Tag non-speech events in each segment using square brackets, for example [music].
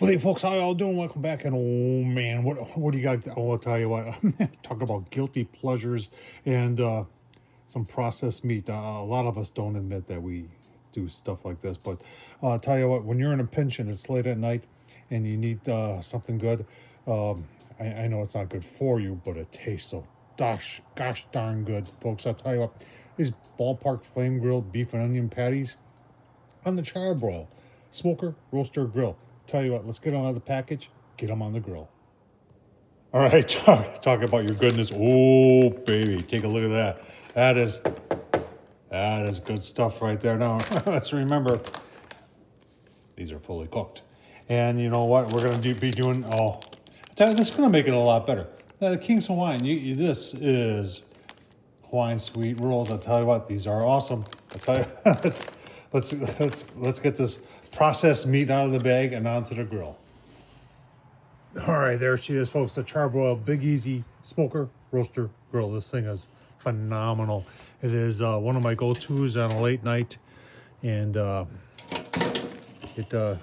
Well, hey, folks, how y'all doing? Welcome back. And oh man, what what do you got? Oh, I'll tell you what. [laughs] Talk about guilty pleasures and uh, some processed meat. Uh, a lot of us don't admit that we do stuff like this, but uh, I'll tell you what. When you're in a pinch and it's late at night and you need uh, something good, um, I, I know it's not good for you, but it tastes so gosh, gosh darn good, folks. I'll tell you what. These ballpark flame grilled beef and onion patties on the charbroil, smoker, roaster, grill. Tell you what, let's get them out of the package, get them on the grill. All right, [laughs] talk, talk about your goodness. Oh, baby, take a look at that. That is, that is good stuff right there. Now, [laughs] let's remember, these are fully cooked. And you know what? We're going to do, be doing, oh, this is going to make it a lot better. The King's Hawaiian, you, you, this is Hawaiian sweet rolls. I'll tell you what, these are awesome. I'll tell you, [laughs] let's, let's, let's, let's get this processed meat out of the bag and onto the grill. All right, there she is, folks. The Charbroil Big Easy Smoker Roaster Grill. This thing is phenomenal. It is uh, one of my go-tos on a late night, and uh, it uh,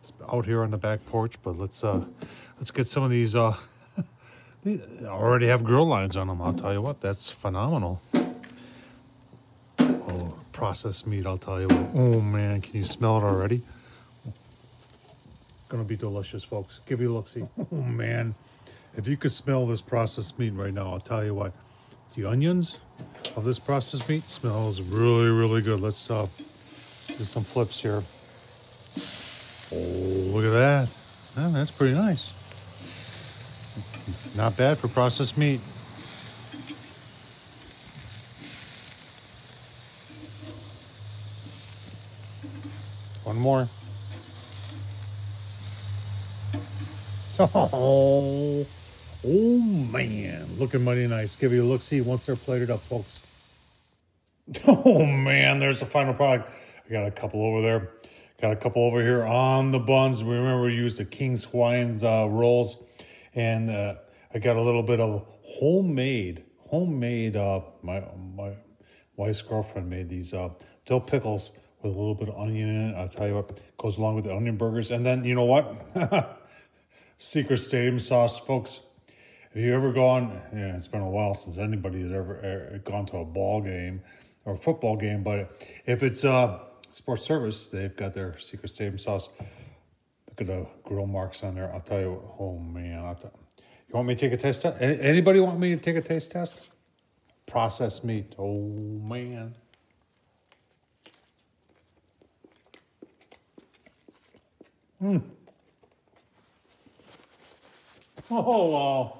it's out here on the back porch. But let's uh, let's get some of these. Uh, [laughs] they already have grill lines on them. I'll tell you what, that's phenomenal processed meat, I'll tell you. Oh man, can you smell it already? Gonna be delicious, folks. Give you a look-see. Oh man, if you could smell this processed meat right now, I'll tell you what. The onions of this processed meat smells really, really good. Let's uh, do some flips here. Oh, look at that. That's pretty nice. Not bad for processed meat. One more. [laughs] Oh, oh man, looking mighty nice. Give you a look see once they're plated up, folks. [laughs] Oh man, there's the final product. I got a couple over there. Got a couple over here on the buns. We Remember, we used the King's Hawaiian uh, rolls, and uh, I got a little bit of homemade, homemade. Uh, my my wife's girlfriend made these uh, dill pickles with a little bit of onion in it. I'll tell you what goes along with the onion burgers. And then you know what? [laughs] Secret Stadium sauce, folks. Have you ever gone? Yeah, it's been a while since anybody has ever, ever gone to a ball game or a football game. But if it's uh, sports service, they've got their Secret Stadium sauce. Look at the grill marks on there. I'll tell you. What, oh man, I'll tell, you want me to take a taste test? Anybody want me to take a taste test? Processed meat. Oh man. Hmm. Oh, wow.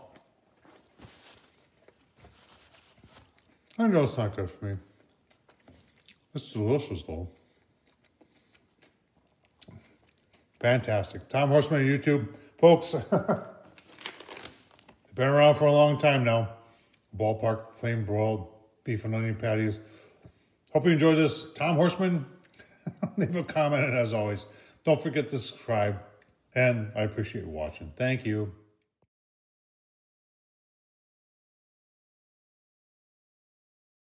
I know it's not good for me. It's delicious, though. Fantastic. Tom Horsman on YouTube. Folks, [laughs] they've been around for a long time now. Ballpark flame broiled beef and onion patties. Hope you enjoyed this. Tom Horsman, [laughs] leave a comment, and as always, don't forget to subscribe, and I appreciate you watching. Thank you.